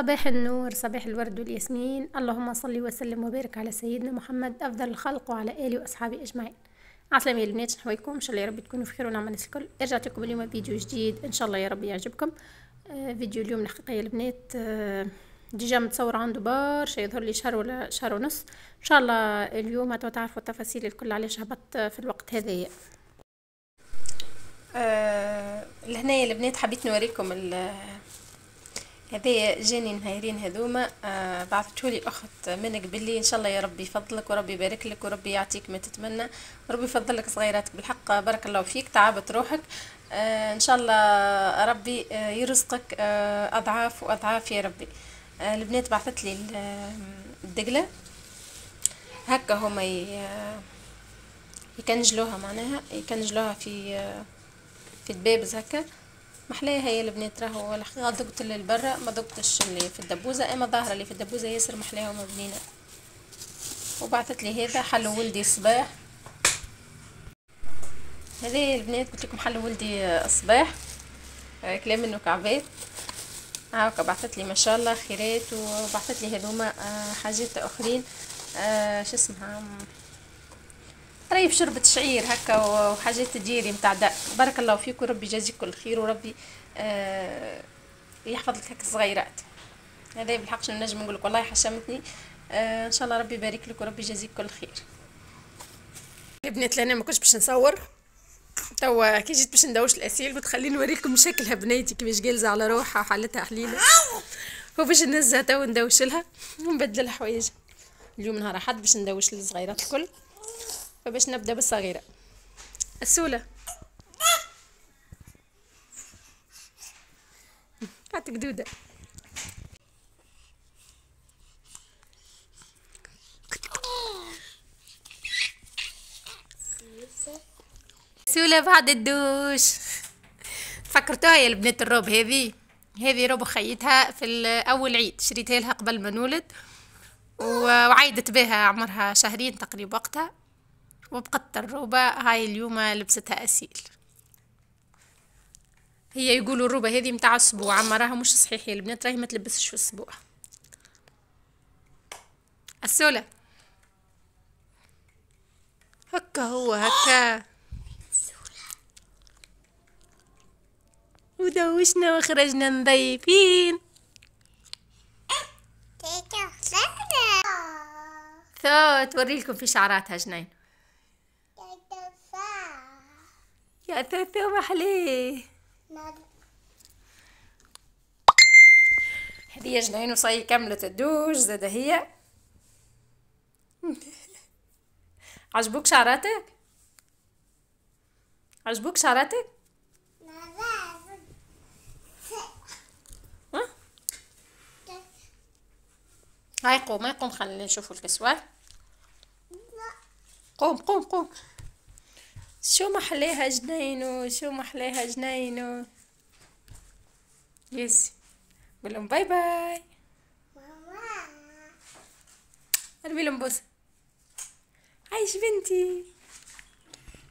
صباح النور صباح الورد والياسمين. اللهم صل وسلم وبارك على سيدنا محمد أفضل الخلق وعلى آله وأصحابه أجمعين. عسلامة يا البنات شحويكم إن شاء الله يا رب تكونوا في خير ونعم الناس الكل. رجعت لكم اليوم فيديو جديد. إن شاء الله يا رب يعجبكم. آه فيديو اليوم الحقيقة يا البنات آه ديجا متصور عنده برشا يظهر لي شهر ولا شهر ونص. إن شاء الله اليوم تعرفوا التفاصيل الكل علاش هبط في الوقت هذايا آه لهنا البنات حبيت نوريكم هذايا جاني نهايرين هذوما. آه بعثتولي أخت منك باللي إن شاء الله يا ربي يفضلك وربي يبارك لك وربي يعطيك ما تتمنى. وربي يفضلك صغيراتك بالحق. بارك الله فيك. تعبت روحك. آه إن شاء الله ربي آه يرزقك آه أضعاف وأضعاف يا ربي. البنات بعثت لي الدقلة. هكا هما يكنجلوها معناها. يكنجلوها في في دبابز هكا محلاها هي البنات راهو الحقيقة ذقت اللي برا ما ذقتش اللي في الدبوزة إما ظاهرة اللي في الدبوزة ياسر محلاها ومبنينه وبعثت لي هذا حلو ولدي الصباح هذه البنات قلت لكم حلو ولدي الصباح آه كلام إنه كعبات هاكا بعثت لي ما شاء الله خيرات وبعثت لي هذوما آه حاجات أخرين. آه شو اسمها؟ ريف شربة شعير هكا وحاجات تجيري متاع داء بارك الله فيك وربي يجازيك كل خير وربي آه يحفظ لك هكا الصغيرات. هذا بالحق شنو نجم نقول لك والله حشمتني. آه إن شاء الله ربي يبارك لك وربي يجازيك كل خير. البنات لنا ما كنتش باش نصور. توا كي جيت باش ندوش الأسيل قلت خليني نوريكم شكلها بنيتي كيفاش جالسه على روحها وحالتها حليلة. وباش نهزها توا ندوش لها ونبدل حوايج اليوم نهار أحد باش ندوش للصغيرات الكل. فباش نبدأ بالصغيرة. السولة. هاتك دودة. سولة بعد الدوش. فكرتوها يا البنات الروب هذه هذه روب خيتها في اول عيد. شريتها لها قبل ما نولد. وعيدت بها عمرها شهرين تقريبا وقتها. وبقت الروبة هاي اليوم لبستها أسيل. هي يقولوا الروبة هذه متاع أسبوع أما راها مش صحيح يا البنات راهي ما تلبسش في أسبوع. السولة. هكا هو هكا. ودوشنا وخرجنا نضيفين. ثوت توريلكم في شعراتها جنين. يا ثوثو محليه هذه جنين وصاي كملت الدوش زاد هي. عجبوك شعراتك؟ عجبوك شعراتك؟ هاي قوم هاي قوم خلينا نشوفوا الكسوة. قوم قوم قوم. شو محليها جنينو شو محليها جنينو yes. قول لهم bye. bye ارمي لهم بوسه عايش بنتي.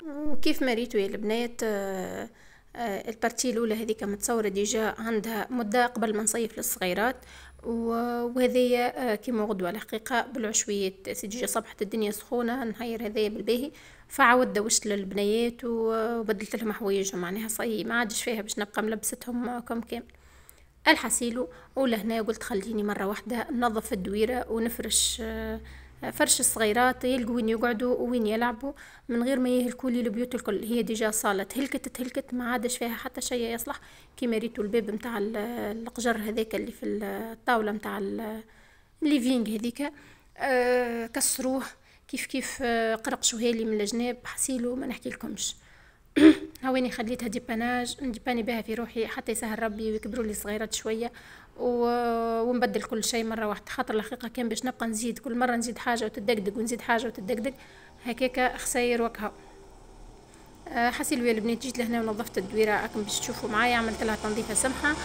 وكيف ما ريتوا يا البنات؟ آه ال partie الأولى هذيك متصورة déjà عندها مدة قبل ما نصيف للصغيرات. وهذيا آه كيما غدوة الحقيقة بالعشويات سجيجة صبحت الدنيا سخونة نهير هذايا بالباهي. فعاود دوشت للبنيات وبدلت لهم حوايجهم معناها c'est ما عادش فيها باش نبقى ملبستهم كم كامل. الحسيلو ولهنا قلت خليني مرة واحدة ننظف الدويرة ونفرش آه فرش الصغيرات يلقوا وين يقعدوا وين يلعبوا من غير ما يهلكوا لي البيوت الكل. هي déjà صالة تهلكت تهلكت ما عادش فيها حتى شيء يصلح. كيما ريتوا الباب نتاع القجر هذاك اللي في الطاولة نتاع ال living هذيك. آه كسروه. كيف كيف آه قرقشوها لي من الجناب. حسيلو ما نحكي لكمش هواني خليتها dépannage نديباني بها في روحي حتى يسهل ربي ويكبروا لي صغيرات شوية. ونبدل كل شيء مرة واحدة خاطر الحقيقة كان باش نبقى نزيد كل مرة نزيد حاجة وتدقدق ونزيد حاجة وتدقدق هكاكا خساير وكها حسيل ويا البنات جيت لهنا ونظفت الدويرة راكم باش تشوفوا معايا عملت لها تنظيفة سمحة.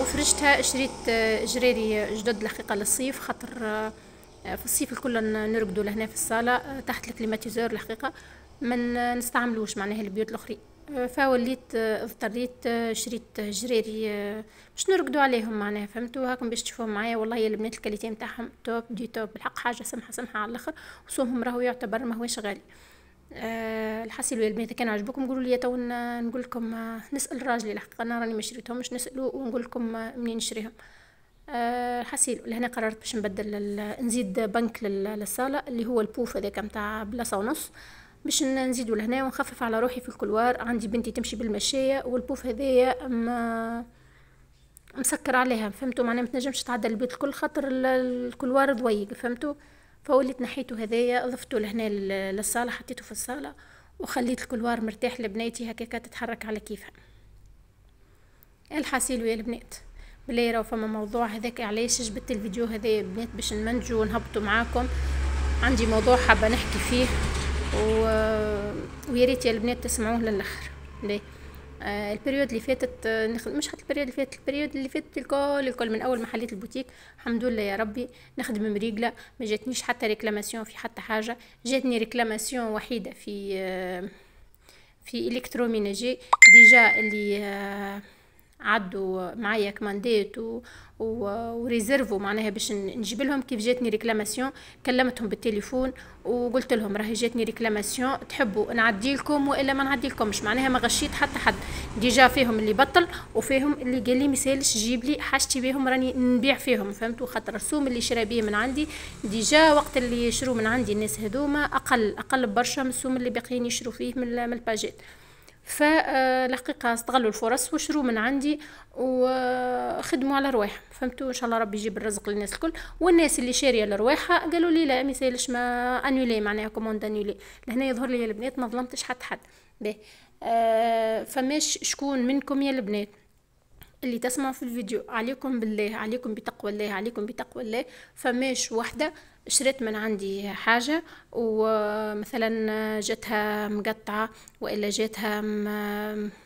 وفرشتها شريت جراري جدد الحقيقة للصيف خاطر في الصيف الكل نرقدوا لهنا في الصالة تحت الكليماتيزور الحقيقة. ما نستعملوش معناها البيوت الأخرين. فوليت اضطريت شريت جريري باش نرقدوا عليهم معناها فهمتوا؟ هاكم باش تشوفوهم معايا والله يا البنات ال qualité نتاعهم top des tops بالحق حاجة سمحة سمحة على الآخر وصومهم راهو يعتبر ما هوش غالي. أه الحسيل يا البنات كان عجبكم قولوا لي تو نقول لكم نسأل راجلي الحق أنا راني ما شريتهمش نسألو ونقول لكم منين نشريهم. أه حسيل لهنا قررت باش نبدل نزيد بنك للصالة اللي هو البوف هذاك نتاع بلاصة ونص. باش نزيدو لهنا ونخفف على روحي في ال couloir. عندي بنتي تمشي بالمشاية والبوف هذايا ما مسكر عليها فهمتوا معناها متنجمش تعدل البيت الكل خاطر ال couloir ضويق فهمتوا فوليت نحيته هذايا ضفته لهنا للصالة حطيته في الصالة وخليت ال couloir مرتاح لبنيتي هكاكا تتحرك على كيفها. الحاسيل ويا البنات. بلاي راهو فما موضوع هذاك علاش جبت الفيديو هذا بنات باش نمونتيو ونهبطو معاكم؟ عندي موضوع حابة نحكي فيه. و... ويا ريت يا البنات تسمعوه للآخر. ليه؟ آه ال période اللي فاتت آه مش حتى ال période اللي فاتت ال période اللي فاتت الكل الكل من أول ما حليت البوتيك. الحمد لله يا ربي نخدم مريقله ما جاتنيش حتى réclamation في حتى حاجة. جاتني réclamation وحيدة في آه في électroménager. déjà اللي آه عدوا معايا كومانديت. وريزيرفو معناها باش نجيب لهم كيف جاتني réclamation كلمتهم بالتليفون وقلت لهم راهي جاتني réclamation تحبوا نعدي لكم وإلا ما نعدي لكمش معناها ما غشيت حتى حد déjà فيهم اللي بطل وفيهم اللي قال لي مسالش جيب لي حاجتي بيهم راني نبيع فيهم فهمتوا خاطر السوم اللي شرا بيه من عندي déjà وقت اللي يشرو من عندي الناس هذوما أقل أقل برشا من السوم اللي باقيين يشرو فيه من الباجيت فالحقيقة استغلوا الفرص وشروا من عندي وخدموا على رواحهم. فهمتوا؟ إن شاء الله ربي يجيب الرزق للناس الكل. والناس اللي شارية لرواحها قالوا لي لا مثالش ما انولي معناها كوموند انولي لهنا يظهر لي البنات ما ظلمتش حتى حد. باهي. آه فماش شكون منكم يا البنات؟ اللي تسمعوا في الفيديو. عليكم بالله عليكم بتقوى الله عليكم بتقوى الله. فماش وحدة شريت من عندي حاجة ومثلا جاتها مقطعة وإلا جاتها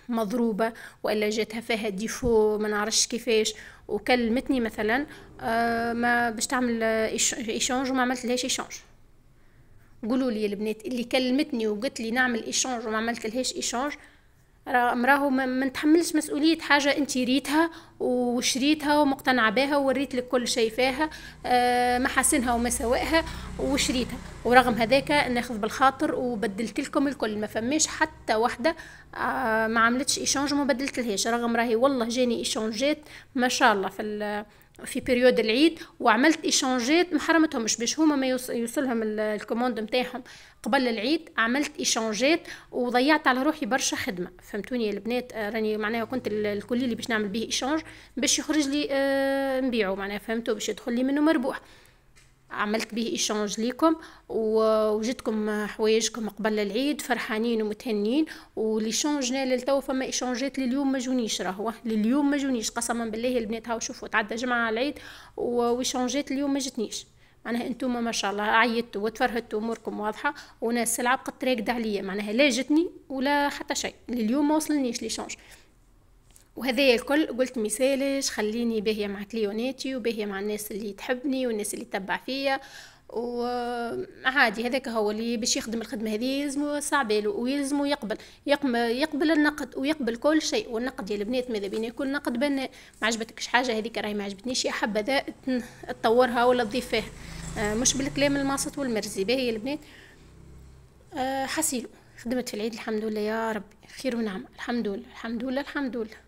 مضروبة وإلا جاتها فيها défaut ما نعرفش كيفاش. وكلمتني مثلا آه، ما باش تعمل échange وما عملت لهاش échange قولوا لي البنات اللي كلمتني وقلت لي نعمل échange وما عملت لهاش échange راهو ما نتحملش مسؤولية حاجة انت ريتها وشريتها ومقتنعة بها ووريت لك كل شيء فيها آه، محاسنها ومساوئها وشريتها ورغم هذاك ناخذ بالخاطر وبدلت لكم الكل ما فماش حتى واحدة آه، ما عملتش échange وما بدلت لهاش رغم راهي والله جاني échange ات ما شاء الله في في période العيد وعملت échange ات ما حرمتهمش باش هما ما يوصلهم ال commande نتاعهم قبل العيد عملت échange ات وضيعت على روحي برشا خدمة. فهمتوني البنات؟ آه، راني معناها كنت ال colis اللي باش نعمل به échange باش يخرج لي آه نبيعه معناها فهمتوا باش يدخل لي منه مربوح. عملت به échange ليكم وجدتكم حوايجكم قبل العيد فرحانين ومتهنين و l'échange نال لتو فما échange ات لليوم ما جونيش راهو لليوم ما جونيش قسما بالله البنات هاو شوفوا تعدى جمعة على العيد و échange ات اليوم ما جتنيش. معناها أنتم ما شاء الله عيطتوا وتفرهدتوا أموركم واضحة وناس سلعة بقت راقده عليا معناها لا جتني ولا حتى شيء لليوم ما وصلنيش les échanges وهذا الكل قلت مسالش خليني باهية مع كليوناتي وباهية مع الناس اللي تحبني والناس اللي تتبع فيا. وعادي هذاك هو اللي باش يخدم الخدمة هذه يلزمو صعبالو ويلزمو يقبل. يقبل النقد ويقبل كل شيء. والنقد ديال البنات ماذا بينا يكون نقد بناء ما عجبتكش حاجة هذيك راهي ما عجبتنيش يا حبذا تطورها ولا تضيف فيها آه، مش بالكلام الماسط والمرزي باهي البنات. آه، حسيلو خدمت في العيد الحمد لله يا ربي. خير ونعمة الحمد لله الحمد لله الحمد لله.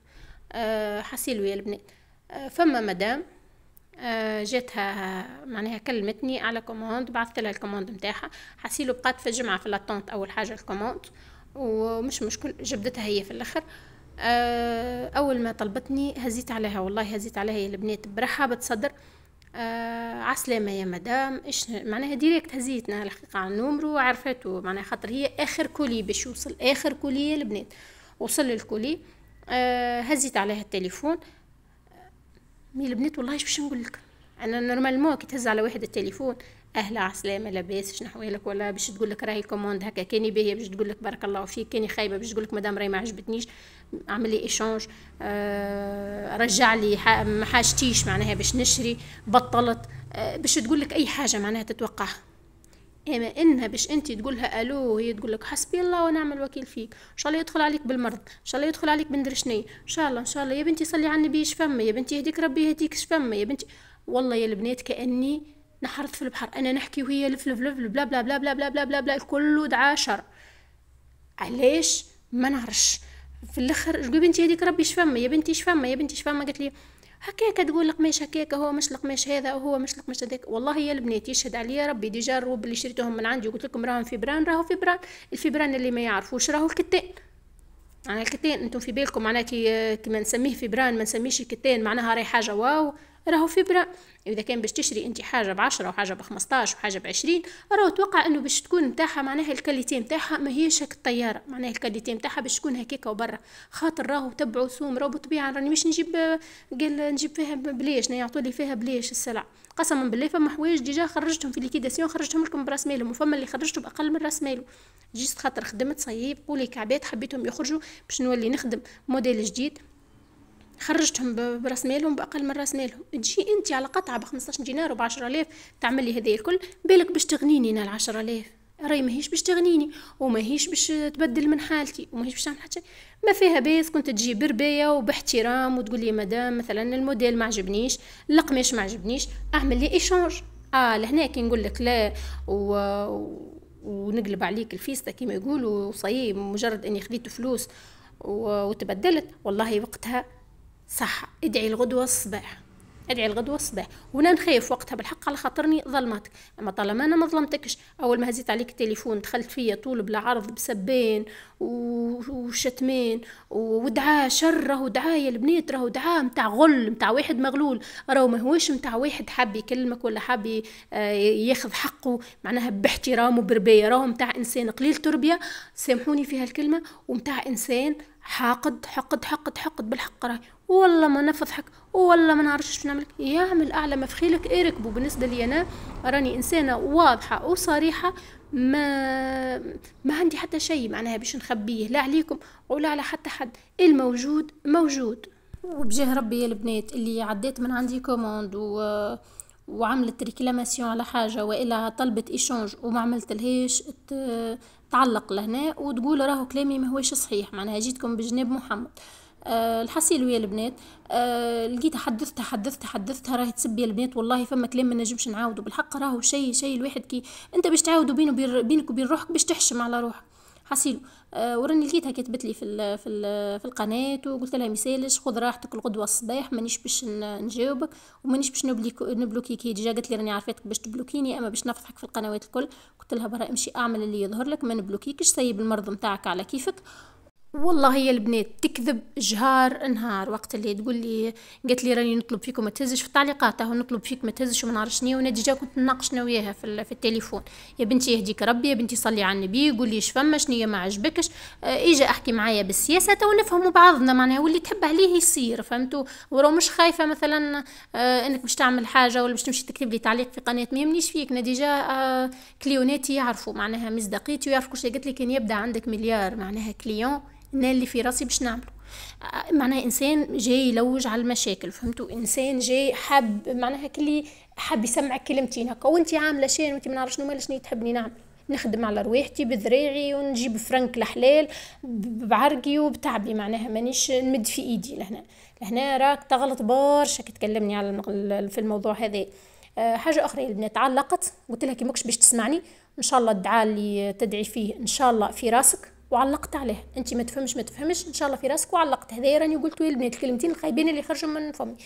آه، حسيلو يا البنات. آه، فما مدام آه، جاتها معناها كلمتني على commande بعثت لها ال commande نتاعها حسيلو بقات في الجمعه في l'attente أول حاجة ال commande ومش مشكل جبدتها هي في الأخر. أول ما طلبتني هزيت عليها والله هزيت عليها يا البنات برحابه صدر آه عسلامة يا مدام إيش معناها direct هزيتنا الحقيقة على ال numéro وعرفته معناها خاطر هي آخر colis باش يوصل آخر colis يا البنات. وصل ال colis. هزيت عليها التليفون. mais البنات والله باش نقول لك؟ أنا normalement كي تهز على واحد التليفون أهلا عسلامة لاباس شنو احوالك ولا؟ باش تقول لك راهي commande هكا كاني باهية باش تقول لك بارك الله فيك كاني خايبة باش تقول لك مدام راهي ما عجبتنيش عمل لي échange آه رجع لي ما حاجتيش معناها باش نشري بطلت آه باش تقول لك أي حاجة معناها تتوقعها. إما إنها باش أنت تقولها ألو وهي تقول لك حسبي الله ونعم الوكيل فيك. إن شاء الله يدخل عليك بالمرض إن شاء الله يدخل عليك بندرا شني إن شاء الله إن شاء الله. يا بنتي صلي على النبي شفمه يا بنتي يهديك ربي يهديك شفمه يا بنتي. والله يا البنات كأني نحرت في البحر. أنا نحكي وهي لف لف لف بلا بلا بلا بلا بلا بلا بلا, بلا كله دعا شر. علاش؟ ما نعرفش. في الآخر يا بنتي يهديك ربي اش فما يا بنتي اش فما يا بنتي اش فما قالت لي هكاك تقول القماش هكاك هو مش القماش هذا وهو مش القماش هذاك. والله يا البنات يشهد عليا ربي déjà ال robes اللي شريتهم من عندي وقلت لكم راهم fibranne راهو fibranne ال fibranne اللي ما يعرفوش راهو الكتان. معناها الكتان أنتم في بالكم معناها كي كما نسميه fibranne ما نسميش الكتان معناها راهي حاجة waouh. راهو فبرة إذا كان باش تشري أنت حاجة بعشرة وحاجة بخمسطاش وحاجة بعشرين راهو توقع إنه باش تكون نتاعها معناها ال qualité نتاعها ما هيش هك الطيارة معناها ال qualité نتاعها باش تكون هكاكا وبرا. خاطر راهو تبعوا سوم راهو بطبيعه راني مش نجيب قال نجيب فيها بليش يعطوا لي فيها بليش السلع. قسما بالله فما حوايج déjà خرجتهم في liquidation خرجتهم لكم براس مالهم وفما اللي خرجتهم بأقل من راس مالو juste خاطر خدمت صيب قولي كعبات حبيتهم يخرجوا باش نولي نخدم موديل جديد. خرجتهم برأس مالهم بأقل من رأس مالهم. تجي أنت على قطعة ب 15 دينار وب 10000 تعمل لي هذه الكل بالك باش تغنيني أنا ال 10000 راهي ماهيش باش تغنيني وماهيش باش تبدل من حالتي وماهيش باش تعمل حتى ما فيها باس كنت تجي برباية وباحترام وتقول لي مدام مثلا الموديل ما عجبنيش القماش ما عجبنيش أعمل لي échange آه لهنا كي نقول لك لا و... ونقلب عليك الفيستا كيما يقولوا وصيب مجرد أني خديت فلوس. وتبدلت والله وقتها صح ادعي الغدوة الصباح. ادعي الغدوة الصباح. وأنا نخاف وقتها بالحق على خاطرني ظلمتك. أما طالما أنا ما ظلمتكش أول ما هزيت عليك التليفون دخلت فيا طول بلا عرض بسبين وشتمين ودعاء شر راهو دعاء يا البنات راهو دعاء متاع غل متاع واحد مغلول. راهو ماهوش متاع واحد حاب يكلمك ولا حاب آه، ياخذ حقه. معناها باحترام وبربايه راهو متاع إنسان قليل تربية. سامحوني في هالكلمة. ومتاع إنسان حاقد حقد حقد حقد. بالحق راهي. والله ما نفضحك والله ما نعرفش شنو نعمل يعمل اعلى ما في خيلك اركبوا بالنسبة لي أنا راني إنسانة واضحة وصريحة ما ما عندي حتى شيء معناها باش نخبيه لا عليكم ولا على حتى حد. الموجود موجود. وبجاه ربي يا البنات اللي عديت من عندي commande و وعملت réclamation على حاجة وإلا طلبت échange وما عملت لهيش تعلق لهنا وتقول راهو كلامي ما هوش صحيح. معناها جيتكم بجناب محمد. أه الحصيل ويا البنات. أه لقيتها حدثتها حدثتها حدثتها راهي تسب يا البنات. والله فما كلام ما نجمش نعاودو. بالحق راهو شيء شيء الواحد كي انت باش تعاودو بينه بينك وبين روحك باش تحشم على روحك. حصيلو. آه وراني لقيتها كتبت لي في ال في ال في القناة وقلت لها ميسالش خذ راحتك الغدوة الصباح مانيش باش نجاوبك ومانيش باش نبلوكيك هي déjà. قالت لي راني عارفاتك باش تبلوكيني أما باش نفضحك في القنوات الكل. قلت لها برا امشي أعمل اللي يظهر لك ما نبلوكيكش. سيب المرض نتاعك على كيفك. والله هي البنات تكذب جهار نهار. وقت اللي تقول لي قالت لي راني نطلب فيكم ما تهزش في التعليقات أهو نطلب فيك ما تهزش وما نعرفش شنو déjà كنت ناقشنا وياها في, في التليفون. يا بنتي يهديك ربي يا بنتي صلي على النبي قولي إيش فما شنو ما عجبكش. آه إجا أحكي معايا بالسياسة تو نفهموا بعضنا معناها واللي تحب عليه يصير فهمتوا ورو مش خايفة مثلا آه إنك باش تعمل حاجة ولا باش تمشي تكتب لي تعليق في قناة ما يهمنيش فيك. أنا déjà آه كليوناتي يعرفوا معناها مصداقيتي ويعرفوا كل شيء قلت لي كان يبدأ عندك مليار معناها client. أنا اللي في راسي باش نعمله معناها إنسان جاي يلوج على المشاكل فهمتوا إنسان جاي حاب معناها كلي حاب يسمعك كلمتين هكا وانت عاملة شيء وانت ما نعرفش شنو شنو تحبني نعمل. نخدم على رواحتي بذراعي ونجيب فرنك الحلال بعرقي وبتعبي معناها. مانيش نمد في إيدي لهنا. لهنا راك تغلط برشا كي تكلمني على في الموضوع هذا. أه حاجة أخرى البنات علقت قلت لها كي ماكش باش تسمعني إن شاء الله الدعاء اللي تدعي فيه إن شاء الله في راسك. وعلقت عليه انت ما تفهمش ما تفهمش. ان شاء الله في راسك. وعلقت. هذا راني قلت البنات الكلمتين الخايبين اللي خرجوا من فمي.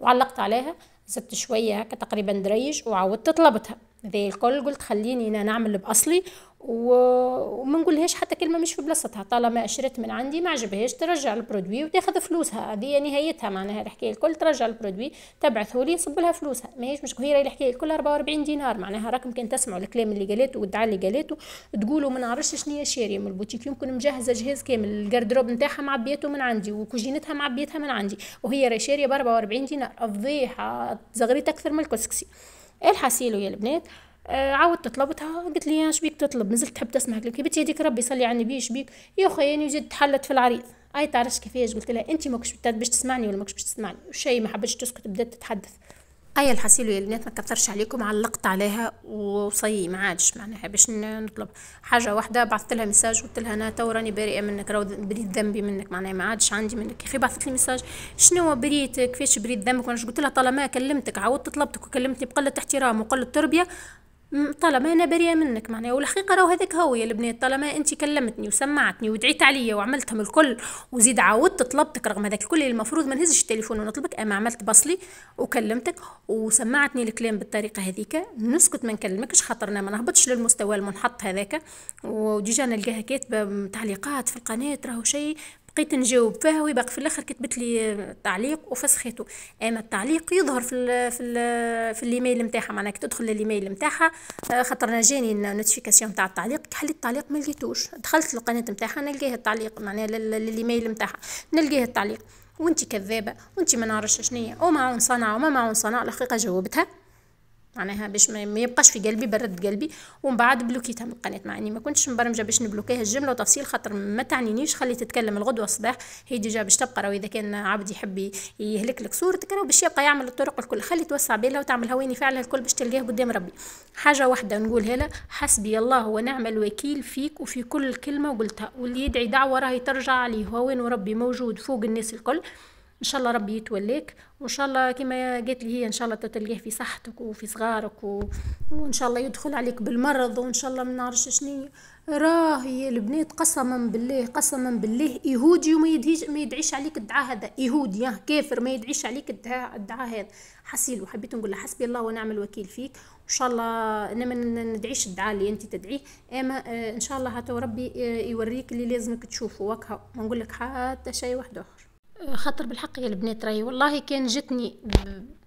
وعلقت عليها. زدت شوية هكا تقريبا دريج وعاودت طلبتها. ذي الكل قلت خليني أنا نعمل بأصلي وما نقولهاش حتى كلمة مش في بلاصتها. طالما شريت من عندي ما عجبهاش ترجع ال produit وتاخذ فلوسها. هذه نهايتها معناها الحكاية الكل ترجع ال produit تبعثه لي يصب لها فلوسها. ماهيش مش هي الحكاية الكل 44 دينار معناها. راكم كان تسمعوا الكلام اللي قالته والدعاء اللي قالته. تقولوا ما نعرفش شنو هي شاريه من البوتيك. يمكن مجهزة جهاز كامل. ال garde-robe نتاعها معبيته من عندي وكوجينتها معبيتها من عندي. وهي راهي شارية ب 44 دينار. فضيحه زغريت أكثر من الكسكسي. الحسيلو يا البنات عاودت طلبتها قلت لي اش بيك تطلب؟ نزلت تحب تسمع كلمة بنتي يهديك ربي صلي على النبي اش بيك؟ يا خويا أنا وجدت تحلت في العريض. اي تعرفش كيفاش؟ قلت لها انت ماكش باش تسمعني ولا ماكش باش تسمعني. شيء ما حبتش تسكت بدات تتحدث. أي الحسيلو يا البنات ما كثرش عليكم علقت عليها وصي ما عادش معناها باش نطلب. حاجة واحدة بعثت لها message قلت لها أنا تو راني بريئه منك راهو بريت ذنبي منك معناها ما عادش عندي منك. يا أخي بعثت لي message شنو بريت؟ كيفاش بريت ذنبك؟ وأنا قلت لها؟ طالما كلمتك عاودت طلبتك وكلمتني بقله احترام وقله تربية طالما أنا بريئة منك معناها. والحقيقة راهو هذاك هو يا البنات طالما انت كلمتني وسمعتني ودعيت عليا وعملتهم الكل وزيد عاودت طلبتك رغم هذاك الكل المفروض ما نهزش التليفون ونطلبك أما عملت بأصلي وكلمتك وسمعتني الكلام بالطريقة هذيك نسكت ما نكلمكش خاطرنا ما نهبطش للمستوى المنحط هذاك و déjà نلقاها كاتبة تعليقات في القناة راهو شيء بقيت نجاوب. فيها وهي باقي في الآخر كتبت لي تعليق وفسخته. أما التعليق يظهر في ال في ال في ال e-mail نتاعها معناها تدخل لل e-mail نتاعها آه، خاطر جاني ال notification تاع التعليق حليت التعليق ما لقيتوش. دخلت القناه نتاعها نلقاه التعليق معناها لل e-mail نتاعها. نلقاه التعليق. وانت كذابة وانت ما نعرفش شنيا ومعون صنع وما معون صنع الحقيقة جاوبتها. معناها باش ما يبقاش في قلبي برد قلبي. ومن بعد بلوكيتها من القناة. مع إني ما كنتش مبرمجة باش نبلوكيها الجملة وتفصيل خاطر ما تعنينيش. خلي تتكلم الغدوة الصباح هي ديجا باش تبقى راهو إذا كان عبد يحب يهلك لك صورتك راهو باش يبقى يعمل الطرق الكل. خلي توسع بالها وتعمل هويني فعلا الكل باش تلقاه قدام ربي. حاجة واحدة نقولها لها حسبي الله ونعم الوكيل فيك وفي كل كلمة قلتها. واللي يدعي دعوة راهي ترجع عليه هوين وربي موجود؟ فوق الناس الكل. إن شاء الله ربي يتوليك وإن شاء الله كما قالت لي هي إن شاء الله تلقاه في صحتك وفي صغارك و... وإن شاء الله يدخل عليك بالمرض وإن شاء الله ما نعرفش شنو راهي البنات قسما بالله قسما بالله يهودي وما يدعيش ما يدعيش عليك الدعاء هذا يهودي كافر ما يدعيش عليك الدعاء الدعاء هذا. حسيل وحبيت نقول حسبي الله ونعم الوكيل فيك وإن شاء الله أنا ما ندعيش الدعاء اللي أنت تدعيه. أما آه، إن شاء الله هاتو ربي آه، يوريك اللي لازمك تشوفه. وكها ما نقول لك حتى شيء واحد آخر. خاطر بالحق يا البنات راهي. والله كان جتني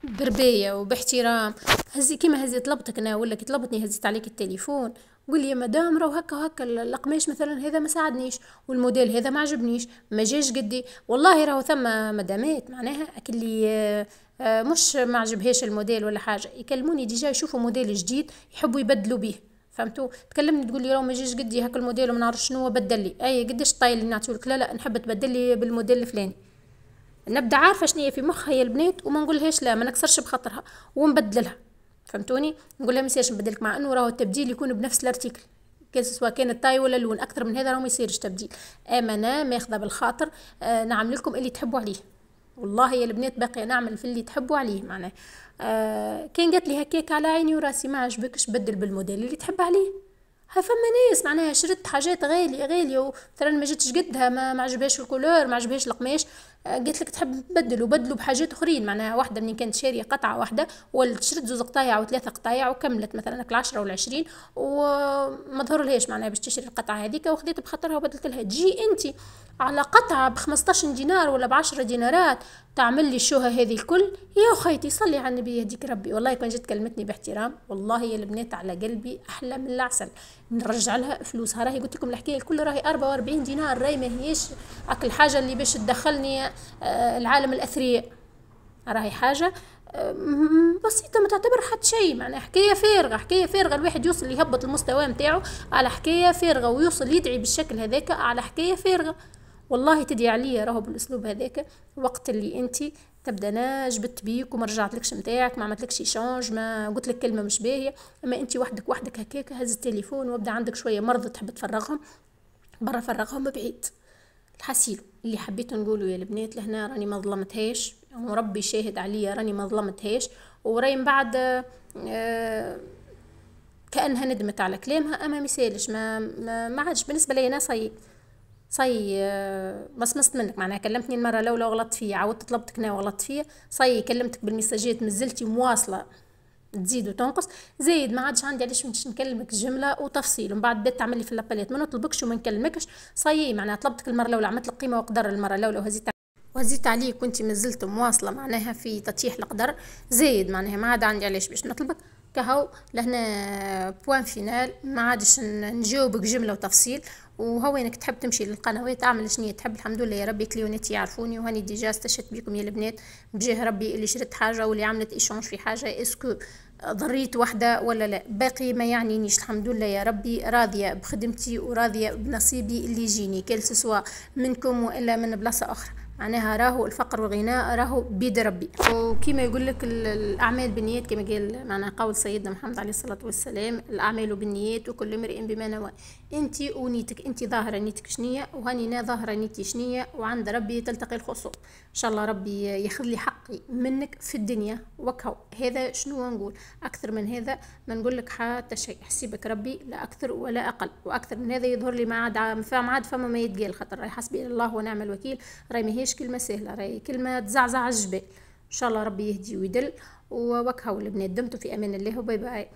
بترباية وباحترام. هزي كيما هزي طلبتك أنا ولا كي طلبتني هزيت عليك التليفون. قولي يا مدام راهو هكا وهكا القماش مثلا هذا ما ساعدنيش والموديل هذا ما عجبنيش ما جاش قدي. والله راهو ثم مدامات معناها اللي آه، مش ما عجبهاش الموديل ولا حاجة. يكلموني déjà يشوفوا موديل جديد يحبوا يبدلوا به فهمتوا تكلمني تقول لي راه ما جيش قدي هكا الموديل وما نعرف شنو بدل لي. أي قديش ال taille اللي نعطيولك لا لا نحب تبدل لي بالموديل الفلاني. نبدأ عارفة شنو في مخها هي البنات وما نقولهاش لا ما نكسرش بخاطرها ونبدلها. فهمتوني؟ نقول لها ما يصيرش نبدلك مع انه راهو التبديل يكون بنفس ال article. سواء كان ال taille ولا اللون أكثر من هذا راه ما يصيرش تبديل. اما أنا ماخذة بالخاطر. آه نعمل لكم اللي تحبوا عليه. والله يا البنات باقيه نعمل في اللي تحبوا عليه معناه آه كان قالت لي هكاك على عيني وراسي ما عجبكش بدل بالموديل اللي تحب عليه. ها فما ناس معناها شريت حاجات غالية غالية ومثلا ما جاتش قدها ما معجبهاش ال couleur ما عجبهاش القماش. قلت لك تحب تبدل وبدلوا بحاجات أخرين معناها واحدة من كانت شارية قطعة واحدة ولت شرت زوز قطايع أو ثلاثة قطايع وكملت مثلا العشرة ولا عشرين وما ظهرلهاش معناها باش تشري القطعة هذيك وخذيت بخاطرها وبدلت لها. تجي أنت على قطعة ب 15 دينار ولا ب 10 دينارات تعمل لي الشوهه هذه الكل. يا خيتي صلي على النبي يهديك ربي. والله كان جت كلمتني باحترام والله يا البنات على قلبي أحلى من العسل. نرجع لها فلوسها. راهي قلت لكم الحكاية الكل راهي 44 دينار راهي ما هيش أكل حاجة اللي باش تدخلني العالم الاثرياء راهي حاجة. آه، بسيطة ما تعتبر حد شيء. معناها حكاية فارغة حكاية فارغة. الواحد يوصل يهبط المستوى نتاعو على حكاية فارغة ويوصل يدعي بالشكل هذاك على حكاية فارغة. والله تدعي عليا راهو بالاسلوب هذاك وقت اللي أنت تبدأ أنا جبت بيك وما رجعتلكش نتاعك ما عملتلكش ايشانج ما قلت لك كلمة مش باهية. أما أنت وحدك وحدك هكاك هز التليفون وابدأ عندك شوية مرضى تحب تفرغهم برا فرغهم بعيد. الحسيل اللي حبيت نقوله يا البنات لهنا راني ما ظلمتهاش وربي شاهد عليا راني ما ظلمتهاش وراي من بعد آه كأنها ندمت على كلامها أما مثالش ما ما, ما عادش. بالنسبة لي أنا صي صي آه مسمست منك. معناها كلمتني المرة الأولى وغلطت فيا عاودت طلبتك أنا وغلطت فيا. صي كلمتك بالمساجات مازلتي مواصلة. تزيد وتنقص. زايد ما عادش عندي علاش باش نكلمك؟ جملة وتفصيل. ومن بعد بدأت تعمل لي في اللابالات ما نطلبكش وما نكلمكش. صاي معناها طلبتك المرة الأولى عملت لك قيمة وقدر المرة الأولى وهزيت وهزيت عليك كنت مازلت مواصلة معناها في تطيح القدر. زايد معناها ما عاد عندي علاش باش نطلبك؟ كهو لهنا point final ما عادش نجاوبك جملة وتفصيل. وهو انك تحب تمشي للقنوات أعمل شنية تحب. الحمد لله يا ربي client اتي يعرفوني وهاني déjà استشهدت بكم يا البنات بجاه ربي اللي شرت حاجة واللي عملت échange في حاجة est-ce que ضريت وحدة ولا لا؟ باقي ما يعنينيش. الحمد لله يا ربي راضية بخدمتي وراضية بنصيبي اللي يجيني كل سوا منكم وإلا من بلاصة أخرى. معناها راهو الفقر والغناء راهو بيد ربي. وكما يقول لك الأعمال بالنيات كما قال معناها قول سيدنا محمد عليه الصلاة والسلام الأعمال بالنيات وكل امرئ بما نوى. انت ونيتك انت ظاهرة نيتك شنية وهاني أنا ظاهرة نيتي شنية وعند ربي تلتقي الخصوم. إن شاء الله ربي ياخذ لي حقي منك في الدنيا. وكهو هذا شنو نقول؟ أكثر من هذا ما نقول لك حتى شيء. حسيبك ربي لا أكثر ولا أقل. وأكثر من هذا يظهر لي ما عاد فما عاد فما ما يتقال خاطر. راهي حسبي الله ونعم الوكيل. راهي ماهيش كلمة سهلة. راهي كلمة تزعزع الجبال. إن شاء الله ربي يهدي ويدل. ووكهو البنات دمتم في أمان الله. وباي باي.